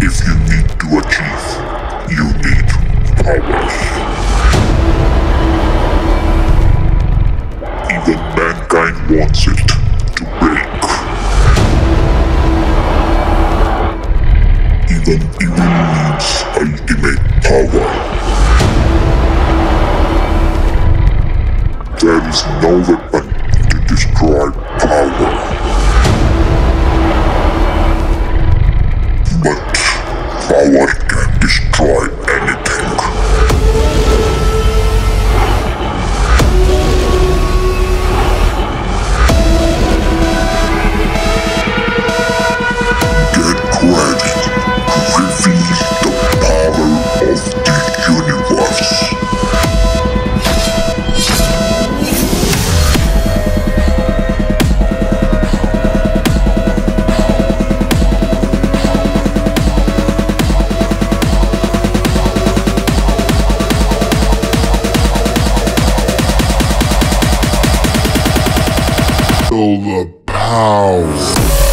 If you need to achieve, you need powers. Even mankind wants it to break. Even evil needs ultimate power. There is no weapon Feel the power.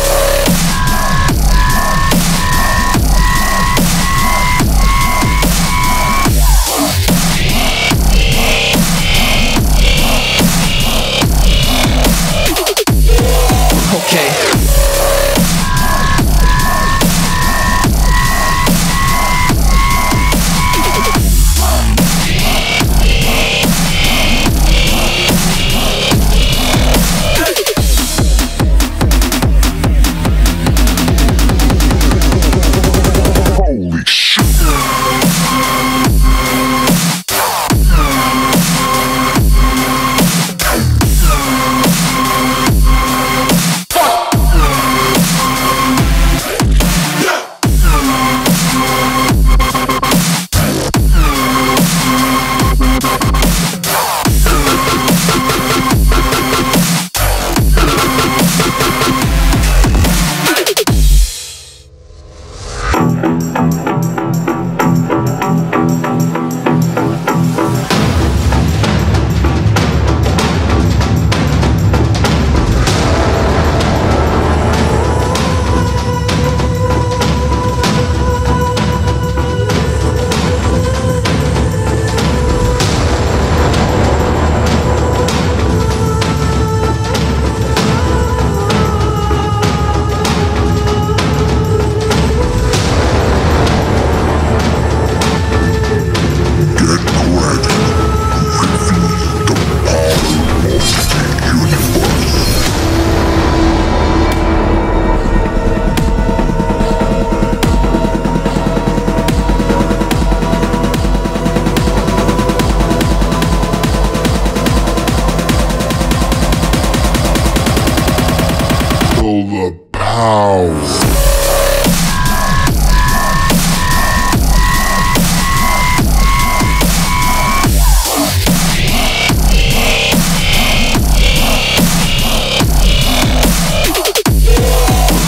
Feel the power.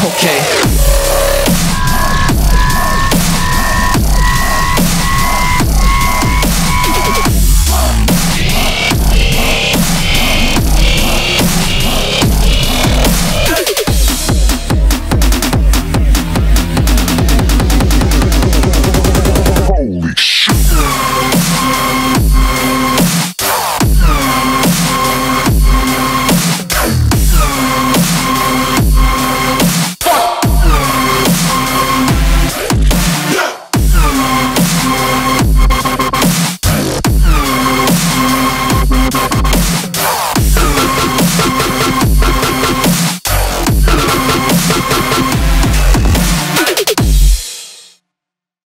Okay.